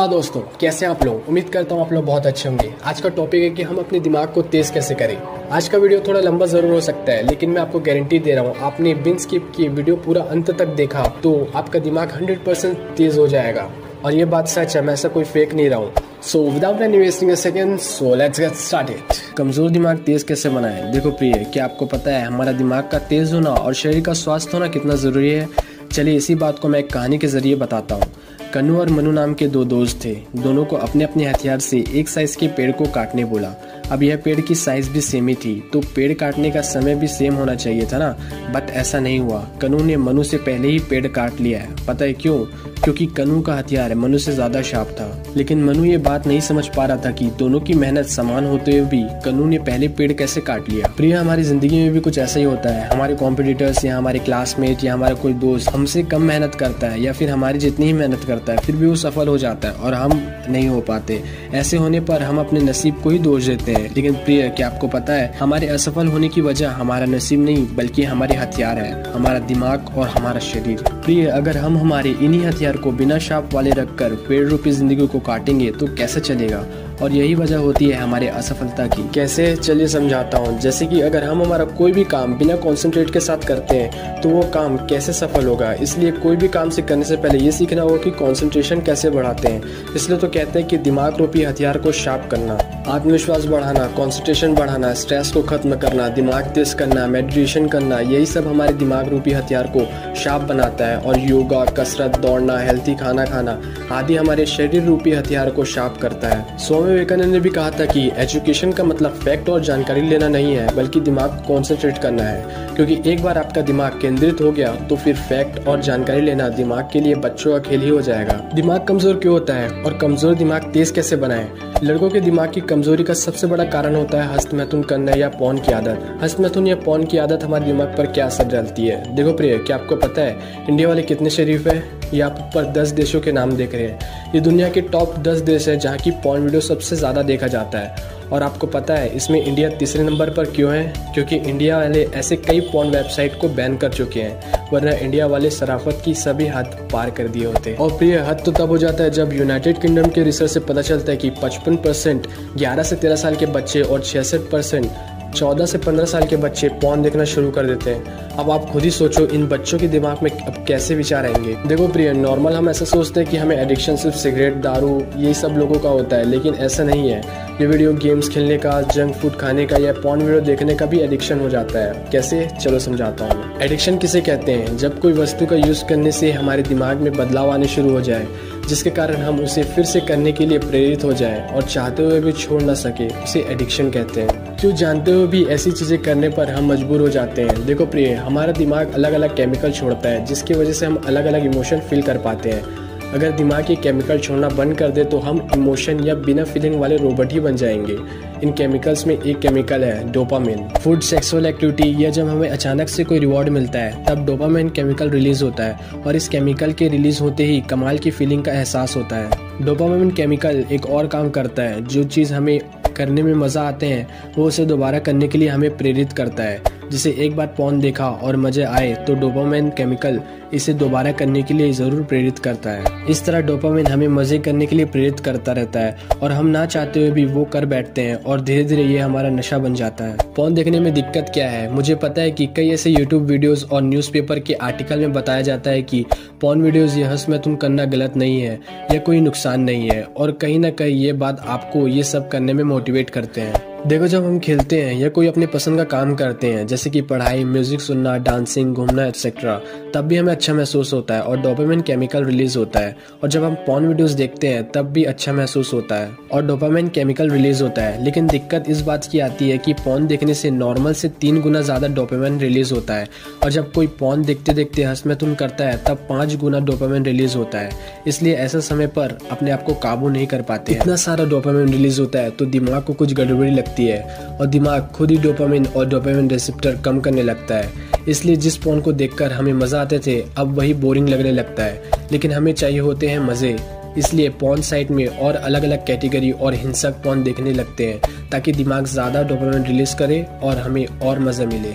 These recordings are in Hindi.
नमस्कार दोस्तों, कैसे हैं आप लोग? उम्मीद करता हूँ आप लोग बहुत अच्छे होंगे। आज का टॉपिक है कि हम अपने दिमाग को तेज कैसे करें। आज का वीडियो थोड़ा लंबा ज़रूर हो सकता है, लेकिन मैं आपको गारंटी दे रहा हूँ, आपने बिन स्किप किए वीडियो पूरा अंत तक देखा तो आपका दिमाग 100% तेज हो जाएगा। और ये बात सच है, मैं ऐसा कोई फेक नहीं रहा हूँ। So without any wasting second so let's get started कमज़ोर दिमाग तेज कैसे बनाए? देखो प्रिय, क्या आपको पता है, हमारा दिमाग का तेज होना और शरीर का स्वास्थ्य होना कितना ज़रूरी है? चलिए इसी बात को मैं एक कहानी के ज़रिए बताता हूँ। कनु और मनु नाम के दो दोस्त थे। दोनों को अपने अपने हथियार से एक साइज़ के पेड़ को काटने बोला। अब यह पेड़ की साइज़ भी सेम ही थी तो पेड़ काटने का समय भी सेम होना चाहिए था ना? बट ऐसा नहीं हुआ। कनु ने मनु से पहले ही पेड़ काट लिया है। पता है क्यों? क्योंकि कनु का हथियार मनु से ज़्यादा शार्प था। लेकिन मनु ये बात नहीं समझ पा रहा था कि दोनों की मेहनत समान होते हुए भी कनु ने पहले पेड़ कैसे काट लिया। प्रिय, हमारी ज़िंदगी में भी कुछ ऐसा ही होता है। हमारे कॉम्पिटिटर्स या हमारे क्लासमेट या हमारा कोई दोस्त हमसे कम मेहनत करता है या फिर हमारी जितनी ही मेहनत करता है, फिर भी वो सफल हो जाता है और हम नहीं हो पाते। ऐसे होने पर हम अपने नसीब को ही दोष देते हैं। लेकिन प्रिय, क्या आपको पता है, हमारे असफल होने की वजह हमारा नसीब नहीं, बल्कि हमारे हथियार है, हमारा दिमाग और हमारा शरीर। प्रिय, अगर हम हमारे इन्हीं हथियार को बिना शाप वाले रखकर पेड़ रूपी ज़िंदगी को काटेंगे तो कैसे चलेगा? और यही वजह होती है हमारे असफलता की। कैसे? चलिए समझाता हूँ। जैसे कि अगर हम हमारा कोई भी काम बिना कॉन्सेंट्रेट के साथ करते हैं तो वो काम कैसे सफल होगा? इसलिए कोई भी काम से करने से पहले ये सीखना होगा कि कॉन्सेंट्रेशन कैसे बढ़ाते हैं। इसलिए तो कहते हैं कि दिमाग रूपी हथियार को शार्प करना, आत्मविश्वास बढ़ाना कॉन्सेंट्रेशन बढ़ाना स्ट्रेस को खत्म करना, दिमाग तेज करना मेडिटेशन करना, यही सब हमारे दिमाग रूपी हथियार को शार्प बनाता है। और योगा, कसरत, दौड़ना हेल्थी खाना खाना, आदि हमारे शरीर रूपी हथियार को शार्प करता है। स्वामी विवेकानंद ने भी कहा था कि एजुकेशन का मतलब फैक्ट और जानकारी लेना नहीं है, बल्कि दिमाग को कॉन्सेंट्रेट करना है। क्योंकि एक बार आपका दिमाग केंद्रित हो गया तो फिर फैक्ट और जानकारी लेना दिमाग के लिए बच्चों का खेल ही हो जाएगा। दिमाग कमज़ोर क्यों होता है और कमज़ोर दिमाग तेज कैसे बनाए? लड़कों के दिमाग की कमज़ोरी का सबसे बड़ा कारण होता है हस्तमैथुन करना या पौन की आदत। हस्तमैथुन या पौन की आदत हमारे दिमाग पर क्या असर डालती है? देखो प्रिय, क्या आपको पता है, इंडिया वाले कितने शरीफ है? ये आप ऊपर दस देशों के नाम देख रहे हैं। ये दुनिया के टॉप दस देश है जहाँ की पॉन वीडियो सबसे ज़्यादा देखा जाता है। और आपको पता है, इसमें इंडिया तीसरे नंबर पर क्यों है? क्योंकि इंडिया वाले ऐसे कई पॉन वेबसाइट को बैन कर चुके हैं, वरना इंडिया वाले सराफत की सभी हद पार कर दिए होते। और प्रिय हद तो तब हो जाता है जब यूनाइटेड किंगडम के रिसर्च से पता चलता है कि पचपन परसेंट ग्यारह से तेरह साल के बच्चे और छियासठ परसेंट चौदह से पंद्रह साल के बच्चे पॉन देखना शुरू कर देते हैं। अब आप खुद ही सोचो, इन बच्चों के दिमाग में अब कैसे विचार आएँगे? देखो प्रिय नॉर्मल हम ऐसा सोचते हैं कि हमें एडिक्शन सिर्फ़ सिगरेट दारू यही सब लोगों का होता है, लेकिन ऐसा नहीं है। ये वीडियो गेम्स खेलने का जंक फ़ूड खाने का या पॉन वीडियो देखने का भी एडिक्शन हो जाता है। कैसे? चलो समझाता हूँ। एडिक्शन किसे कहते हैं? जब कोई वस्तु का यूज़ करने से हमारे दिमाग में बदलाव आने शुरू हो जाए जिसके कारण हम उसे फिर से करने के लिए प्रेरित हो जाए और चाहते हुए भी छोड़ ना सके, उसे एडिक्शन कहते हैं। क्यों जानते हुए भी ऐसी चीज़ें करने पर हम मजबूर हो जाते हैं? देखो प्रिय, हमारा दिमाग अलग अलग केमिकल छोड़ता है, जिसकी वजह से हम अलग अलग इमोशन फील कर पाते हैं। अगर दिमाग ये केमिकल छोड़ना बंद कर दे तो हम इमोशन या बिना फीलिंग वाले रोबोट ही बन जाएँगे। इन केमिकल्स में एक केमिकल है डोपामिन फ़ूड सेक्सुअल एक्टिविटी या जब हमें अचानक से कोई रिवॉर्ड मिलता है, तब डोपामिन केमिकल रिलीज़ होता है और इस केमिकल के रिलीज़ होते ही कमाल की फीलिंग का एहसास होता है। डोपामिन केमिकल एक और काम करता है, जो चीज़ हमें करने में मज़ा आते हैं, वो उसे दोबारा करने के लिए हमें प्रेरित करता है। जिसे एक बार पौन देखा और मज़े आए तो डोपामिन केमिकल इसे दोबारा करने के लिए ज़रूर प्रेरित करता है। इस तरह डोपामिन हमें मज़े करने के लिए प्रेरित करता रहता है और हम ना चाहते हुए भी वो कर बैठते हैं और धीरे धीरे ये हमारा नशा बन जाता है। पौन देखने में दिक्कत क्या है? मुझे पता है कि कई ऐसे यूट्यूब वीडियोस और न्यूज़पेपर के आर्टिकल में बताया जाता है कि पॉन वीडियोस या हंस में तुम करना गलत नहीं है या कोई नुकसान नहीं है और कहीं ना कहीं ये बात आपको ये सब करने में मोटिवेट करते हैं। देखो, जब हम खेलते हैं या कोई अपने पसंद का काम करते हैं, जैसे कि पढ़ाई, म्यूज़िक सुनना, डांसिंग, घूमना एक्सेट्रा तब भी हमें अच्छा महसूस होता है और डोपामिन केमिकल रिलीज़ होता है। और जब हम पॉन वीडियोस देखते हैं, तब भी अच्छा महसूस होता है और डोपामिन केमिकल रिलीज़ होता है। लेकिन दिक्कत इस बात की आती है कि पॉन देखने से नॉर्मल से तीन गुना ज़्यादा डोपामिन रिलीज़ होता है। और जब कोई पॉन देखते देखते हंसमेथुन करता है, तब पाँच गुना डोपामिन रिलीज़ होता है। इसलिए ऐसे समय पर अपने आप को काबू नहीं कर पाते इतना सारा डोपामिन रिलीज़ होता है तो दिमाग को कुछ गड़बड़ी लगती लगती है और दिमाग खुद ही डोपामिन और डोपामिन रिसेप्टर कम करने लगता है। इसलिए जिस फ़ोन को देखकर हमें मज़ा आते थे, अब वही बोरिंग लगने लगता है। लेकिन हमें चाहिए होते हैं मज़े। इसलिए पॉन साइट में और अलग अलग कैटेगरी और हिंसक पॉन देखने लगते हैं, ताकि दिमाग ज़्यादा डोपामिन रिलीज़ करे और हमें और मज़ा मिले।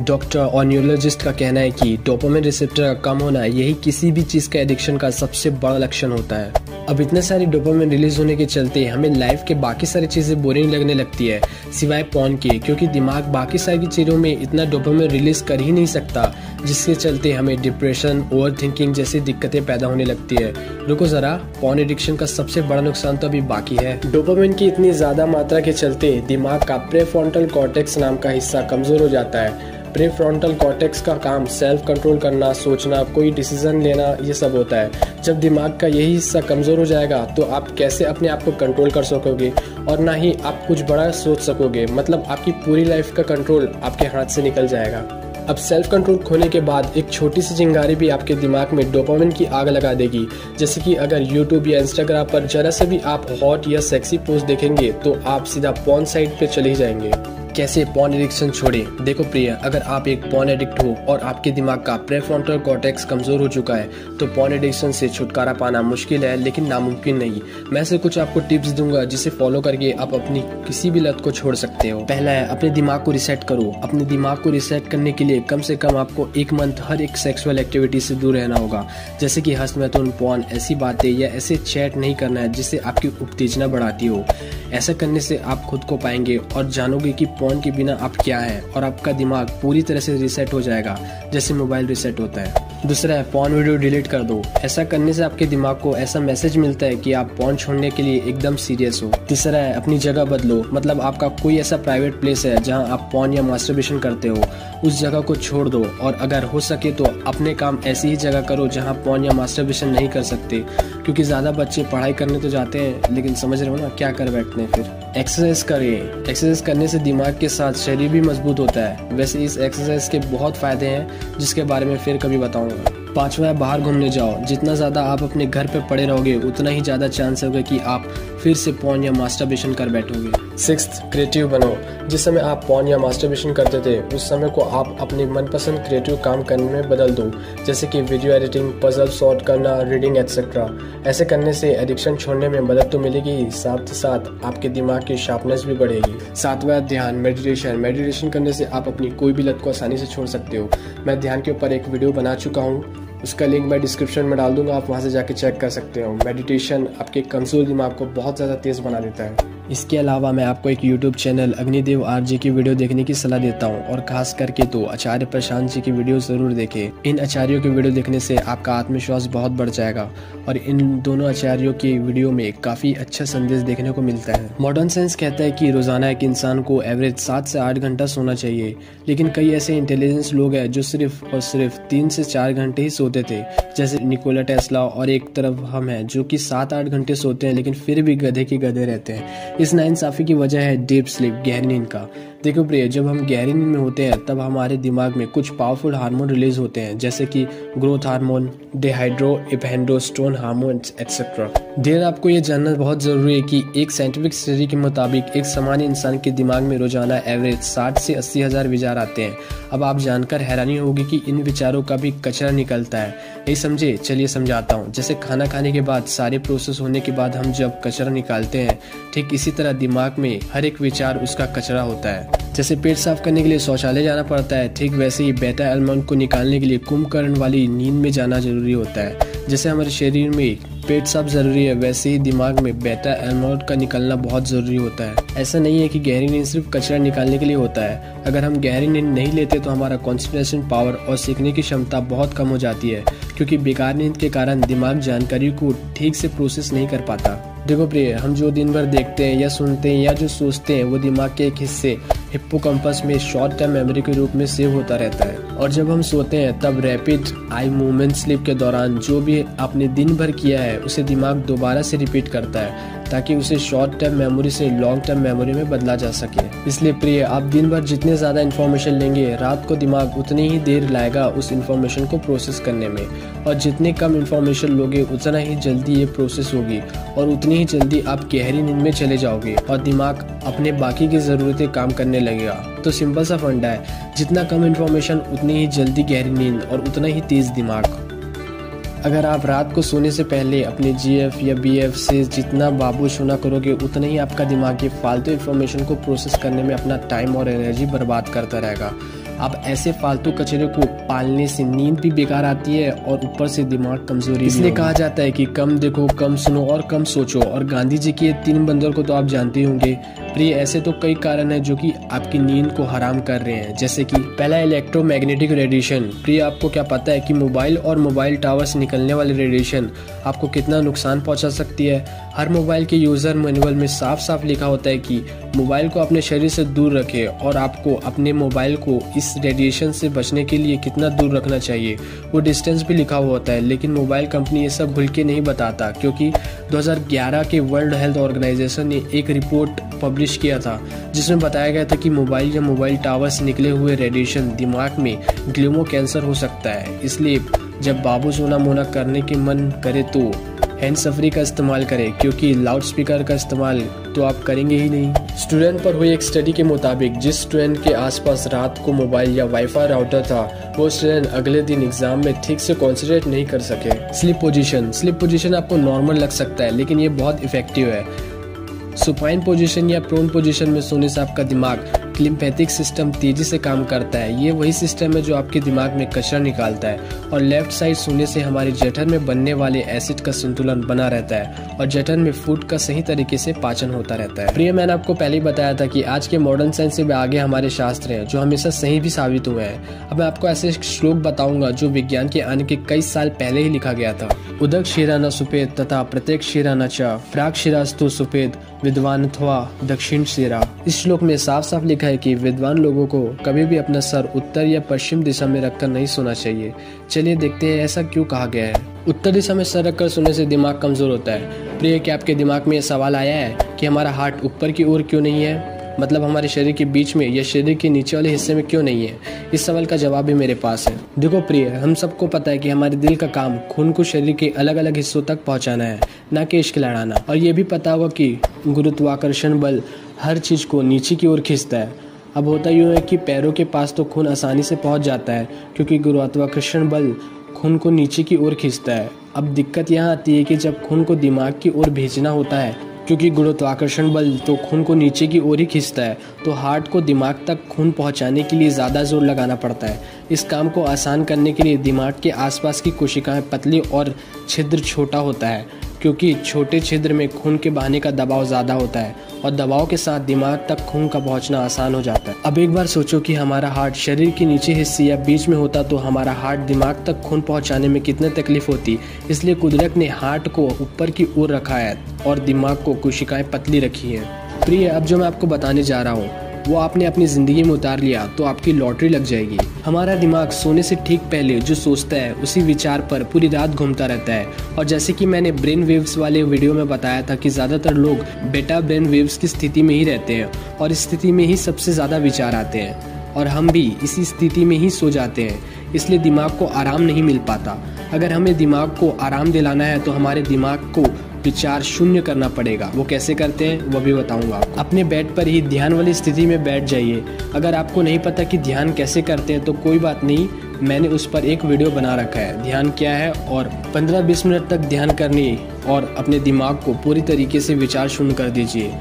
डॉक्टर और न्यूरोलॉजिस्ट का कहना है कि डोपामिन रिसेप्टर का कम होना यही किसी भी चीज़ का एडिक्शन का सबसे बड़ा लक्षण होता है। अब इतने सारे डोपामिन रिलीज़ होने के चलते हमें लाइफ के बाकी सारी चीज़ें बोरिंग लगने लगती है, सिवाय पॉन के, क्योंकि दिमाग बाकी सारी चीज़ों में इतना डोपामिन रिलीज़ कर ही नहीं सकता, जिसके चलते हमें डिप्रेशन ओवर थिंकिंग जैसी दिक्कतें पैदा होने लगती है। रुको ज़रा, पॉन एडिक्शन का सबसे बड़ा नुकसान तो अभी बाकी है। डोपामिन की इतनी ज़्यादा मात्रा के चलते दिमाग का प्रेफ्रंटल कॉर्टेक्स नाम का हिस्सा कमज़ोर हो जाता है। प्रीफ्रंटल कॉर्टेक्स का काम, सेल्फ कंट्रोल करना, सोचना, कोई डिसीज़न लेना, ये सब होता है। जब दिमाग का यही हिस्सा कमज़ोर हो जाएगा तो आप कैसे अपने आप को कंट्रोल कर सकोगे? और ना ही आप कुछ बड़ा सोच सकोगे मतलब आपकी पूरी लाइफ का कंट्रोल आपके हाथ से निकल जाएगा। अब सेल्फ कंट्रोल खोने के बाद एक छोटी सी चिंगारी भी आपके दिमाग में डोपामिन की आग लगा देगी। जैसे कि अगर यूट्यूब या इंस्टाग्राम पर जरा से भी आप हॉट या सेक्सी पोस्ट देखेंगे तो आप सीधा पॉन साइड पे चले जाएँगे। कैसे पॉन एडिक्शन छोड़े? देखो प्रिय, अगर आप एक पॉन एडिक्ट हो और आपके दिमाग का प्रेफ्रंटल कॉर्टेक्स कमज़ोर हो चुका है तो पॉन एडिक्शन से छुटकारा पाना मुश्किल है, लेकिन नामुमकिन नहीं। मैं से कुछ आपको टिप्स दूँगा, जिसे फॉलो करके आप अपनी किसी भी लत को छोड़ सकते हो। पहला है, अपने दिमाग को रिसेट करो। अपने दिमाग को रिसेट करने के लिए कम से कम आपको एक मंथ हर एक सेक्सुअल एक्टिविटी से दूर रहना होगा। जैसे कि हंस मैथुन पॉन ऐसी बातें या ऐसे चैट नहीं करना है, जिससे आपकी उत्तेजना बढ़ाती हो। ऐसा करने से आप खुद को पाएँगे और जानोगे कि फ़ोन के बिना आप क्या है? और आपका दिमाग पूरी तरह से रिसेट हो जाएगा, जैसे मोबाइल रिसेट होता है। दूसरा है फ़ोन वीडियो डिलीट कर दो। ऐसा करने से आपके दिमाग को ऐसा मैसेज मिलता है कि आप फ़ोन छोड़ने के लिए एकदम सीरियस हो। तीसरा है, अपनी जगह बदलो। मतलब आपका कोई ऐसा प्राइवेट प्लेस है जहाँ आप फ़ोन या मास्टरबेशन करते हो। उस जगह को छोड़ दो। और अगर हो सके तो अपने काम ऐसी ही जगह करो जहाँ फ़ोन या मास्टरबेशन नहीं कर सकते। क्योंकि ज़्यादा बच्चे पढ़ाई करने तो जाते हैं, लेकिन समझ रहे हो ना क्या कर बैठते हैं फिर। एक्सरसाइज करें एक्सरसाइज करने से दिमाग के साथ शरीर भी मज़बूत होता है। वैसे इस एक्सरसाइज के बहुत फ़ायदे हैं, जिसके बारे में फिर कभी बताऊँगा। पांचवा है, बाहर घूमने जाओ। जितना ज़्यादा आप अपने घर पर पड़े रहोगे, उतना ही ज़्यादा चांस होगा कि आप फिर से पॉन या मास्टरबेशन कर बैठोगे। सिक्स क्रिएटिव बनो। जिस समय आप पॉन या मास्टरबेशन करते थे, उस समय को आप अपने मनपसंद क्रिएटिव काम करने में बदल दो, जैसे कि वीडियो एडिटिंग पजल सॉर्ट करना रीडिंग एक्सेट्रा ऐसे करने से एडिक्शन छोड़ने में मदद तो मिलेगी, साथ ही साथ आपके दिमाग की शार्पनेस भी बढ़ेगी। सातवां ध्यान मेडिटेशन मेडिटेशन करने से आप अपनी कोई भी लत को आसानी से छोड़ सकते हो। मैं ध्यान के ऊपर एक वीडियो बना चुका हूँ। उसका लिंक मैं डिस्क्रिप्शन में डाल दूँगा, आप वहाँ से जाके चेक कर सकते हो। मेडिटेशन आपके कमज़ोर दिमाग को बहुत ज़्यादा तेज़ बना देता है। इसके अलावा मैं आपको एक YouTube channel Agnidev R G की वीडियो देखने की सलाह देता हूँ और खास करके तो आचार्य प्रशांत जी की वीडियो ज़रूर देखें। इन आचार्यों की वीडियो देखने से आपका आत्मविश्वास बहुत बढ़ जाएगा और इन दोनों आचार्यों की वीडियो में काफ़ी अच्छा संदेश देखने को मिलता है। मॉडर्न साइंस कहता है कि रोज़ाना एक इंसान को एवरेज सात से आठ घंटा सोना चाहिए, लेकिन कई ऐसे इंटेलिजेंस लोग हैं जो सिर्फ़ और सिर्फ़ तीन से चार घंटे ही सोते थे। जैसे निकोला टेस्ला और एक तरफ़ हम हैं जो कि सात आठ घंटे सोते हैं, लेकिन फिर भी गधे के गधे रहते हैं। इस नाइंसाफ़ी की वजह है डीप स्लीप गहरी नींद का। देखो प्रिय, जब हम गहरी नींद में होते हैं, तब हमारे दिमाग में कुछ पावरफुल हार्मोन रिलीज़ होते हैं, जैसे कि growth hormone dehydroepiandrosterone hormone etcetera देर आपको ये जानना बहुत ज़रूरी है कि एक साइंटिफिक स्टडी के मुताबिक एक सामान्य इंसान के दिमाग में रोज़ाना एवरेज साठ से अस्सी हज़ार विचार आते हैं। अब आप जानकर हैरानी होगी कि इन विचारों का भी कचरा निकलता है। नहीं समझे? चलिए समझाता हूँ। जैसे खाना खाने के बाद, सारे प्रोसेस होने के बाद हम जब कचरा निकालते हैं ठीक इसी तरह दिमाग में हर एक विचार उसका कचरा होता है। जैसे पेट साफ़ करने के लिए शौचालय जाना पड़ता है, ठीक वैसे ही बेटा एलमंड को निकालने के लिए कुंभकर्ण वाली नींद में जाना ज़रूरी होता है। जैसे हमारे शरीर में पेट साफ़ ज़रूरी है, वैसे ही दिमाग में बेटा एलमोड का निकलना बहुत ज़रूरी होता है। ऐसा नहीं है कि गहरी नींद सिर्फ़ कचरा निकालने के लिए होता है। अगर हम गहरी नींद नहीं लेते तो हमारा कॉन्सेंट्रेशन पावर और सीखने की क्षमता बहुत कम हो जाती है, क्योंकि बेकार नींद के कारण दिमाग जानकारी को ठीक से प्रोसेस नहीं कर पाता। देखो प्रिय, हम जो दिन भर देखते हैं या सुनते हैं या जो सोचते हैं, वो दिमाग के एक हिस्से, हिप्पोकम्पस में शॉर्ट टर्म मेमोरी के रूप में सेव होता रहता है। और जब हम सोते हैं, तब रैपिड आई मूवमेंट स्लिप के दौरान, जो भी आपने दिन भर किया है, उसे दिमाग दोबारा से रिपीट करता है। ताकि उसे शॉर्ट टर्म मेमोरी से लॉन्ग टर्म मेमोरी में बदला जा सके। इसलिए प्रिय, आप दिन भर जितने ज़्यादा इन्फॉर्मेशन लेंगे, रात को दिमाग उतनी ही देर लाएगा उस इन्फॉर्मेशन को प्रोसेस करने में। और जितने कम इन्फॉर्मेशन लोगे, उतना ही जल्दी ये प्रोसेस होगी और उतनी ही जल्दी आप गहरी नींद में चले जाओगे और दिमाग अपने बाकी की ज़रूरतें काम करने लगेगा। तो सिंपल सा फंडा है, जितना कम इन्फॉर्मेशन उतनी ही जल्दी गहरी नींद और उतना ही तेज़ दिमाग। अगर आप रात को सोने से पहले अपने जीएफ या बीएफ से जितना बाबू सुना करोगे, उतना ही आपका दिमाग ये फालतू इन्फॉर्मेशन को प्रोसेस करने में अपना टाइम और एनर्जी बर्बाद करता रहेगा। अब ऐसे फालतू कचरे को पालने से नींद भी बेकार आती है और ऊपर से दिमाग कमज़ोरी इसलिए कहा जाता है कि कम देखो कम सुनो और कम सोचो। और गांधी जी के तीन बंदर को तो आप जानते होंगे। प्रिय ऐसे तो कई कारण हैं जो कि आपकी नींद को हराम कर रहे हैं। जैसे कि पहला इलेक्ट्रोमैग्नेटिक रेडिएशन प्रिय आपको क्या पता है कि मोबाइल और मोबाइल टावर से निकलने वाली रेडिएशन आपको कितना नुकसान पहुँचा सकती है? हर मोबाइल के यूज़र मैनुअल में साफ़ साफ़ लिखा होता है कि मोबाइल को अपने शरीर से दूर रखें और आपको अपने मोबाइल को इस रेडिएशन से बचने के लिए कितना दूर रखना चाहिए, वो डिस्टेंस भी लिखा हुआ होता है, लेकिन मोबाइल कंपनी ये सब भूल के नहीं बताता, क्योंकि 2011 के वर्ल्ड हेल्थ ऑर्गेनाइजेशन ने एक रिपोर्ट पब्लिश किया था, जिसमें बताया गया था कि मोबाइल या मोबाइल टावर से निकले हुए रेडिएशन दिमाग में ग्लूमो कैंसर हो सकता है। इसलिए जब बाबू सोना मोना करने के मन करे तो हैंड सफरी का इस्तेमाल करें, क्योंकि लाउड स्पीकर का इस्तेमाल तो आप करेंगे ही नहीं। स्टूडेंट पर हुई एक स्टडी के मुताबिक, जिस स्टूडेंट के आसपास रात को मोबाइल या वाईफाई राउटर था, वो स्टूडेंट अगले दिन एग्ज़ाम में ठीक से कॉन्सेंट्रेट नहीं कर सके। स्लिप पोजीशन स्लिप पोजीशन आपको नॉर्मल लग सकता है, लेकिन ये बहुत इफ़ेक्टिव है। सुपाइन पोजीशन या प्रोन पोजीशन में सोने से आपका दिमाग लिम्फेटिक सिस्टम तेज़ी से काम करता है। ये वही सिस्टम है जो आपके दिमाग में कचरा निकालता है और लेफ़्ट साइड सोने से हमारे जठर में बनने वाले एसिड का संतुलन बना रहता है और जठर में फ़ूड का सही तरीके से पाचन होता रहता है। प्रिय, मैंने आपको पहले ही बताया था कि आज के मॉडर्न साइंस से भी आगे हमारे शास्त्र हैं, जो हमेशा सही भी साबित हुए हैं। अब मैं आपको ऐसे श्लोक बताऊँगा जो विज्ञान के आने के कई साल पहले ही लिखा गया था। उदक शिरा न सुपेद तथा प्रत्येक शिरा न चा, प्राग शिरास्तु सुपेद विद्वान अथवा दक्षिण सिरा इस श्लोक में साफ़ साफ़ लिखा है कि विद्वान लोगों को कभी भी अपना सर उत्तर या पश्चिम दिशा में रखकर नहीं सोना चाहिए। चलिए देखते हैं ऐसा क्यों कहा गया है। उत्तर दिशा में सर रखकर सोने से दिमाग कमज़ोर होता है। प्रिय, क्या आपके दिमाग में यह सवाल आया है कि हमारा हार्ट ऊपर की ओर क्यों नहीं है? मतलब हमारे शरीर के बीच में या शरीर के नीचे वाले हिस्से में क्यों नहीं है? इस सवाल का जवाब भी मेरे पास है। देखो प्रिय, हम सबको पता है कि हमारे दिल का काम खून को शरीर के अलग अलग हिस्सों तक पहुंचाना है, न कि इश्क लड़ाना। और ये भी पता होगा कि गुरुत्वाकर्षण बल हर चीज़ को नीचे की ओर खींचता है। अब होता यूँ है कि पैरों के पास तो खून आसानी से पहुँच जाता है, क्योंकि गुरुत्वाकर्षण बल खून को नीचे की ओर खींचता है। अब दिक्कत यहाँ आती है कि जब खून को दिमाग की ओर भेजना होता है क्योंकि गुरुत्वाकर्षण बल तो खून को नीचे की ओर ही खींचता है तो हार्ट को दिमाग तक खून पहुँचाने के लिए ज़्यादा ज़ोर लगाना पड़ता है। इस काम को आसान करने के लिए दिमाग के आसपास की कोशिकाएँ पतली और छिद्र छोटा होता है, क्योंकि छोटे छिद्र में खून के बहाने का दबाव ज़्यादा होता है। और दबाव के साथ दिमाग तक खून का पहुँचना आसान हो जाता है। अब एक बार सोचो कि हमारा हार्ट शरीर के नीचे हिस्से या बीच में होता तो हमारा हार्ट दिमाग तक खून पहुँचाने में कितने तकलीफ़ होती। इसलिए कुदरत ने हार्ट को ऊपर की ओर रखा है और दिमाग को कोशिकाएँ पतली रखी है। प्रिय, अब जो मैं आपको बताने जा रहा हूँ वो आपने अपनी ज़िंदगी में उतार लिया तो आपकी लॉटरी लग जाएगी। हमारा दिमाग सोने से ठीक पहले जो सोचता है, उसी विचार पर पूरी रात घूमता रहता है। और जैसे कि मैंने ब्रेन वेव्स वाले वीडियो में बताया था कि ज़्यादातर लोग बेटा ब्रेन वेव्स की स्थिति में ही रहते हैं और इस स्थिति में ही सबसे ज़्यादा विचार आते हैं। और हम भी इसी स्थिति में ही सो जाते हैं, इसलिए दिमाग को आराम नहीं मिल पाता। अगर हमें दिमाग को आराम दिलाना है तो हमारे दिमाग को विचार शून्य करना पड़ेगा। वो कैसे करते हैं, वो भी बताऊँगा अपने बेड पर ही ध्यान वाली स्थिति में बैठ जाइए। अगर आपको नहीं पता कि ध्यान कैसे करते हैं तो कोई बात नहीं, मैंने उस पर एक वीडियो बना रखा है। ध्यान क्या है और 15-20 मिनट तक ध्यान करनी और अपने दिमाग को पूरी तरीके से विचार शून्य कर दीजिए।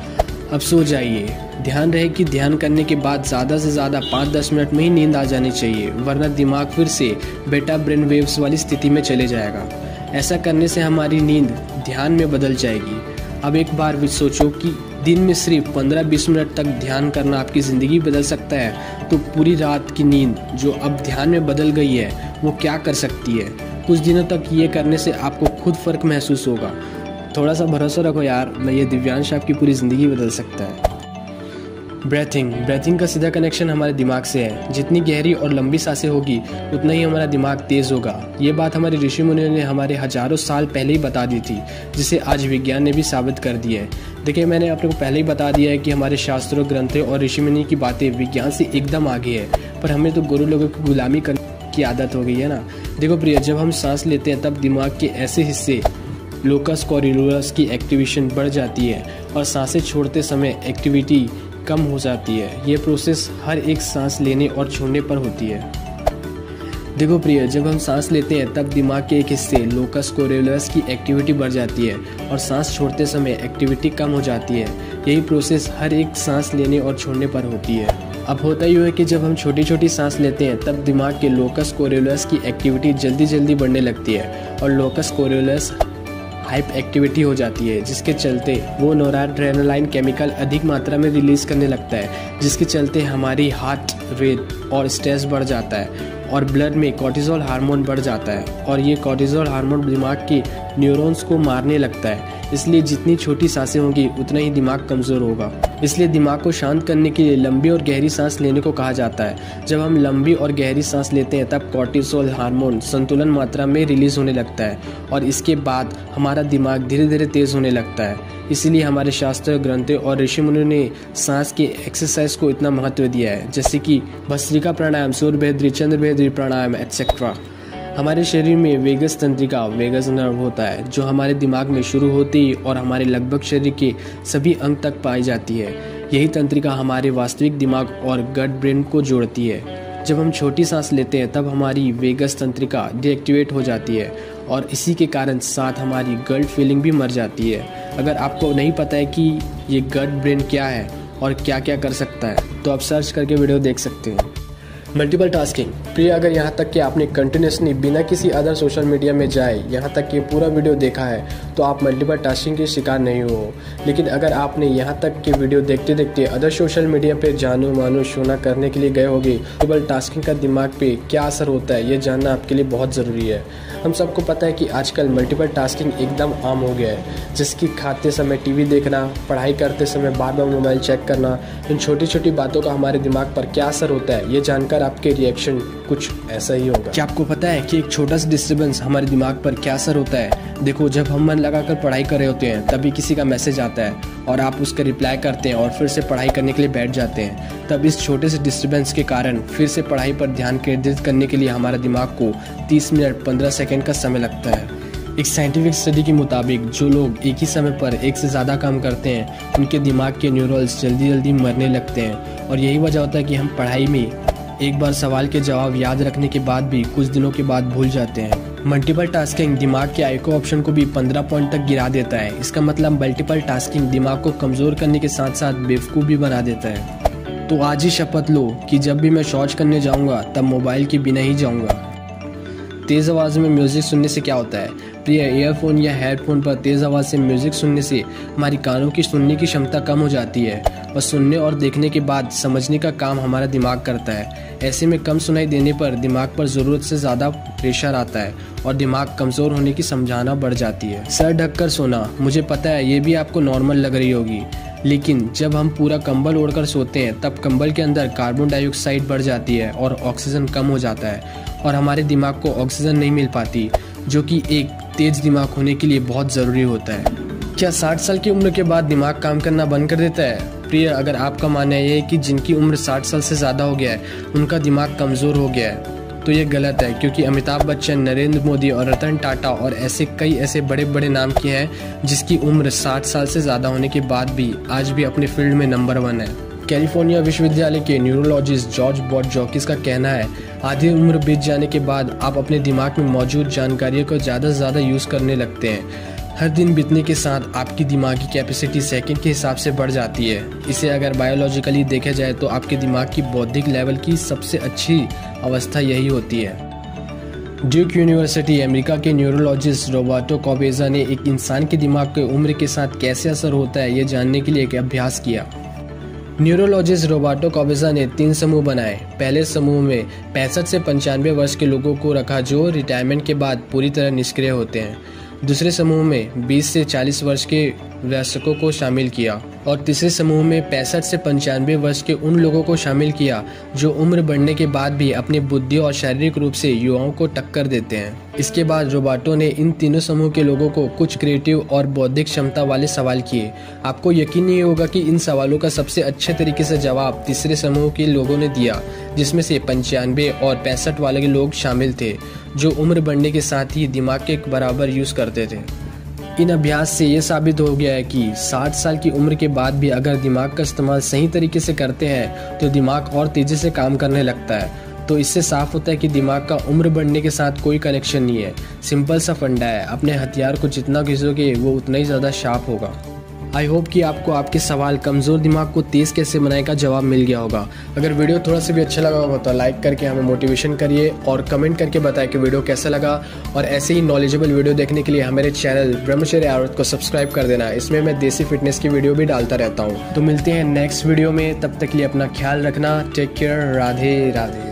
अब सो जाइए। ध्यान रहे कि ध्यान करने के बाद ज़्यादा से ज़्यादा पाँच दस मिनट में ही नींद आ जानी चाहिए, वरना दिमाग फिर से बेटा ब्रेन वेव्स वाली स्थिति में चले जाएगा। ऐसा करने से हमारी नींद ध्यान में बदल जाएगी। अब एक बार भी सोचो कि दिन में सिर्फ़ 15-20 मिनट तक ध्यान करना आपकी ज़िंदगी बदल सकता है तो पूरी रात की नींद जो अब ध्यान में बदल गई है, वो क्या कर सकती है? कुछ दिनों तक ये करने से आपको खुद फ़र्क महसूस होगा। थोड़ा सा भरोसा रखो यार, मैं ये दिव्यांश आपकी पूरी ज़िंदगी बदल सकता है। ब्रेथिंग ब्रेथिंग का सीधा कनेक्शन हमारे दिमाग से है। जितनी गहरी और लंबी साँसें होगी, उतना ही हमारा दिमाग तेज होगा। ये बात हमारे ऋषि मुनियों ने हमारे हज़ारों साल पहले ही बता दी थी, जिसे आज विज्ञान ने भी साबित कर दिया है। देखिए, मैंने अपने को पहले ही बता दिया है कि हमारे शास्त्रों, ग्रंथों और ऋषि मुनि की बातें विज्ञान से एकदम आगे है। पर हमें तो गुरु लोगों की गुलामी करने की आदत हो गई है ना? देखो प्रिय, जब हम सांस लेते हैं, तब दिमाग के ऐसे हिस्से लोकस कॉरिडोरस की एक्टिवेशन बढ़ जाती है। और साँसें छोड़ते समय एक्टिविटी कम हो जाती है। ये प्रोसेस हर एक सांस लेने और छोड़ने पर होती है। देखो प्रिय, जब हम सांस लेते हैं, तब दिमाग के एक हिस्से लोकस कोरेलस की एक्टिविटी बढ़ जाती है और सांस छोड़ते समय एक्टिविटी कम हो जाती है। यही प्रोसेस हर एक सांस लेने और छोड़ने पर होती है। अब होता ही है कि जब हम छोटी छोटी सांस लेते हैं, तब दिमाग के लोकस कोरियोलस की एक्टिविटी जल्दी जल्दी बढ़ने लगती है और लोकस कोरियोलस हाइप एक्टिविटी हो जाती है, जिसके चलते वो नोराड्रेनोलाइन केमिकल अधिक मात्रा में रिलीज़ करने लगता है, जिसके चलते हमारी हार्ट रेट और स्ट्रेस बढ़ जाता है और ब्लड में कॉर्टिजोल हार्मोन बढ़ जाता है और ये कॉर्टिजोल हार्मोन दिमाग के न्यूरॉन्स को मारने लगता है। इसलिए जितनी छोटी साँसें होंगी, उतना ही दिमाग कमज़ोर होगा। इसलिए दिमाग को शांत करने के लिए लंबी और गहरी सांस लेने को कहा जाता है। जब हम लंबी और गहरी सांस लेते हैं, तब कॉर्टिसोल हार्मोन संतुलन मात्रा में रिलीज़ होने लगता है और इसके बाद हमारा दिमाग धीरे धीरे तेज होने लगता है। इसीलिए हमारे शास्त्र, ग्रंथों और ऋषि मुनि ने सांस की एक्सरसाइज को इतना महत्व दिया है, जैसे कि भस्त्रिका प्राणायाम, सूर्य भेद्री चंद्र भेद्री प्राणायाम एक्सेट्रा हमारे शरीर में वेगस तंत्रिका, वेगस नर्व होता है, जो हमारे दिमाग में शुरू होती है और हमारे लगभग शरीर के सभी अंग तक पाई जाती है। यही तंत्रिका हमारे वास्तविक दिमाग और गट ब्रेन को जोड़ती है। जब हम छोटी सांस लेते हैं, तब हमारी वेगस तंत्रिका डीएक्टिवेट हो जाती है और इसी के कारण साथ हमारी गट फीलिंग भी मर जाती है। अगर आपको नहीं पता है कि ये गट ब्रेन क्या है और क्या क्या कर सकता है तो आप सर्च करके वीडियो देख सकते हैं। मल्टीपल टास्किंग प्रिय अगर यहाँ तक कि आपने कंटिन्यूसली बिना किसी अदर सोशल मीडिया में जाए, यहाँ तक कि पूरा वीडियो देखा है तो आप मल्टीपल टास्किंग के शिकार नहीं हो। लेकिन अगर आपने यहाँ तक के वीडियो देखते देखते अदर सोशल मीडिया पे जानो मानो शोना करने के लिए गए होगे मल्टीपल टास्किंग का दिमाग पे क्या असर होता है, ये जानना आपके लिए बहुत ज़रूरी है। हम सबको पता है कि आजकल मल्टीपल टास्किंग एकदम आम हो गया है, जिसकी खाते समय टीवी देखना, पढ़ाई करते समय बार बार मोबाइल चेक करना, इन छोटी छोटी बातों का हमारे दिमाग पर क्या असर होता है, ये जानकर आपके रिएक्शन कुछ ऐसा ही होगा। क्या आपको पता है कि एक छोटा सा डिस्टर्बेंस हमारे दिमाग पर क्या असर होता है? देखो, जब हम मन लगाकर पढ़ाई कर रहे होते हैं, तभी किसी का मैसेज आता है और आप उसका रिप्लाई करते हैं और फिर से पढ़ाई करने के लिए बैठ जाते हैं। तब इस छोटे से डिस्टर्बेंस के कारण फिर से पढ़ाई पर ध्यान केंद्रित करने के लिए हमारे दिमाग को 30 मिनट 15 सेकंड का समय लगता है। एक साइंटिफिक स्टडी के मुताबिक, जो लोग एक ही समय पर एक से ज़्यादा काम करते हैं, उनके दिमाग के न्यूरल्स जल्दी जल्दी मरने लगते हैं और यही वजह होता है कि हम पढ़ाई में एक बार सवाल के जवाब याद रखने के बाद भी कुछ दिनों के बाद भूल जाते हैं। मल्टीपल टास्किंग दिमाग के आईको ऑप्शन को भी 15 पॉइंट तक गिरा देता है। इसका मतलब मल्टीपल टास्किंग दिमाग को कमज़ोर करने के साथ साथ बेवकूफ़ भी बना देता है। तो आज ही शपथ लो कि जब भी मैं शौच करने जाऊँगा, तब मोबाइल के बिना ही जाऊँगा। तेज़ आवाज़ में म्यूज़िक सुनने से क्या होता है? प्रिय ईयरफोन या हेडफोन पर तेज़ आवाज़ से म्यूज़िक सुनने से हमारी कानों की सुनने की क्षमता कम हो जाती है। और सुनने और देखने के बाद समझने का काम हमारा दिमाग करता है। ऐसे में कम सुनाई देने पर दिमाग पर ज़रूरत से ज़्यादा प्रेशर आता है और दिमाग कमज़ोर होने की समझाना बढ़ जाती है। सर, ढककर सोना। मुझे पता है, ये भी आपको नॉर्मल लग रही होगी। लेकिन जब हम पूरा कंबल ओढ़कर सोते हैं, तब कंबल के अंदर कार्बन डाइऑक्साइड बढ़ जाती है और ऑक्सीजन कम हो जाता है और हमारे दिमाग को ऑक्सीजन नहीं मिल पाती, जो कि एक तेज दिमाग होने के लिए बहुत ज़रूरी होता है। क्या 60 साल की उम्र के बाद दिमाग काम करना बंद कर देता है? प्रिय, अगर आपका मानना यह है कि जिनकी उम्र 60 साल से ज़्यादा हो गया है, उनका दिमाग कमज़ोर हो गया है तो ये गलत है, क्योंकि अमिताभ बच्चन, नरेंद्र मोदी और रतन टाटा और ऐसे कई ऐसे बड़े बड़े नाम किए हैं, जिसकी उम्र 60 साल से ज़्यादा होने के बाद भी आज भी अपने फ़ील्ड में नंबर वन है। कैलिफ़ोर्निया विश्वविद्यालय के न्यूरोलॉजिस्ट जॉर्ज बॉट जॉकिस का कहना है, आधी उम्र बीत जाने के बाद आप अपने दिमाग में मौजूद जानकारियों को ज़्यादा से ज़्यादा यूज़ करने लगते हैं। हर दिन बीतने के साथ आपकी दिमागी कैपेसिटी सेकंड के हिसाब से बढ़ जाती है। इसे अगर बायोलॉजिकली देखा जाए तो आपके दिमाग की बौद्धिक लेवल की सबसे अच्छी अवस्था यही होती है। ड्यूक यूनिवर्सिटी अमेरिका के न्यूरोलॉजिस्ट रोबार्टो कॉबेजा ने एक इंसान के दिमाग के उम्र के साथ कैसे असर होता है ये जानने के लिए एक अभ्यास किया। न्यूरोलॉजिस्ट रोबार्टो कॉबेजा ने तीन समूह बनाए। पहले समूह में पैंसठ से पंचानवे वर्ष के लोगों को रखा जो रिटायरमेंट के बाद पूरी तरह निष्क्रिय होते हैं। दूसरे समूह में 20 से 40 वर्ष के वयस्कों को शामिल किया और तीसरे समूह में पैंसठ से पंचानवे वर्ष के उन लोगों को शामिल किया जो उम्र बढ़ने के बाद भी अपनी बुद्धि और शारीरिक रूप से युवाओं को टक्कर देते हैं। इसके बाद रोबाटो ने इन तीनों समूह के लोगों को कुछ क्रिएटिव और बौद्धिक क्षमता वाले सवाल किए। आपको यकीन नहीं होगा कि इन सवालों का सबसे अच्छे तरीके से जवाब तीसरे समूह के लोगों ने दिया, जिसमें से पंचानवे और पैंसठ वाले लोग शामिल थे। जो उम्र बढ़ने के साथ ही दिमाग के बराबर यूज़ करते थे। इन अभ्यास से ये साबित हो गया है कि 60 साल की उम्र के बाद भी अगर दिमाग का इस्तेमाल सही तरीके से करते हैं तो दिमाग और तेज़ी से काम करने लगता है। तो इससे साफ़ होता है कि दिमाग का उम्र बढ़ने के साथ कोई कनेक्शन नहीं है। सिंपल सा फंडा है। अपने हथियार को जितना घिसोगे, वो उतना ही ज़्यादा शार्प होगा। आई होप कि आपको आपके सवाल कमज़ोर दिमाग को तेज़ कैसे बनाए का जवाब मिल गया होगा। अगर वीडियो थोड़ा सा भी अच्छा लगा होगा तो लाइक करके हमें मोटिवेशन करिए और कमेंट करके बताएँ कि वीडियो कैसा लगा। और ऐसे ही नॉलेजेबल वीडियो देखने के लिए हमारे चैनल ब्रह्मचर्य आरोत को सब्सक्राइब कर देना। इसमें मैं देसी फिटनेस की वीडियो भी डालता रहता हूँ। तो मिलते हैं नेक्स्ट वीडियो में। तब तक लिए अपना ख्याल रखना। Take care Radhe Radhe